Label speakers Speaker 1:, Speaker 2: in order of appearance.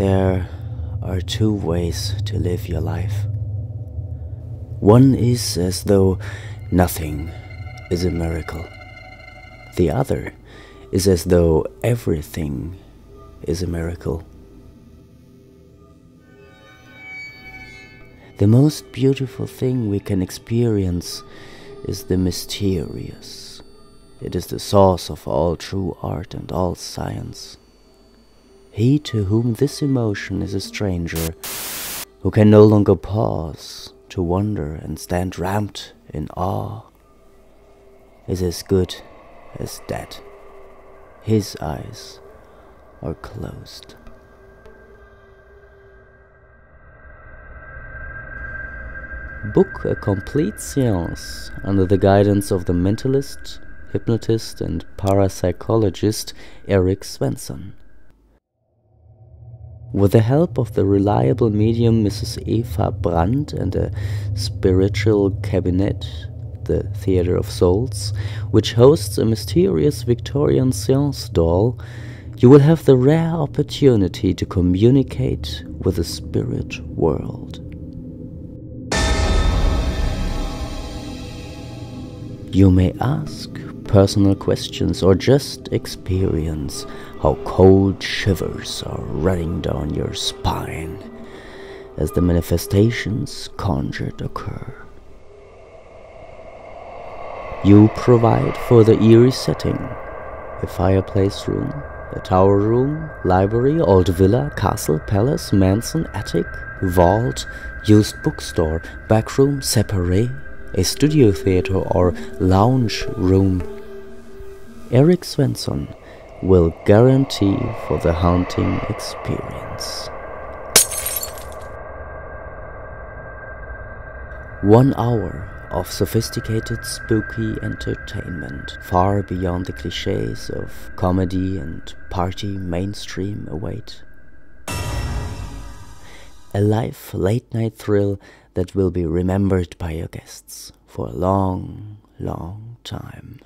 Speaker 1: There are two ways to live your life. One is as though nothing is a miracle. The other is as though everything is a miracle. The most beautiful thing we can experience is the mysterious. It is the source of all true art and all science. He to whom this emotion is a stranger, who can no longer pause to wonder and stand rapt in awe, is as good as dead. His eyes are closed. Book a complete seance under the guidance of the mentalist, hypnotist, and parapsychologist Eric Svenson. With the help of the reliable medium Mrs. Eva Brandt and a spiritual cabinet, the Theatre of Souls, which hosts a mysterious Victorian seance doll, you will have the rare opportunity to communicate with the spirit world. You may ask personal questions or just experience how cold shivers are running down your spine as the manifestations conjured occur. You provide for the eerie setting a fireplace room, a tower room, library, old villa, castle, palace, mansion, attic, vault, used bookstore, back room, separé, a studio theater or lounge room. Eric Svenson will guarantee for the haunting experience. One hour of sophisticated spooky entertainment, far beyond the cliches of comedy and party mainstream await. A live late night thrill that will be remembered by your guests for a long, long time.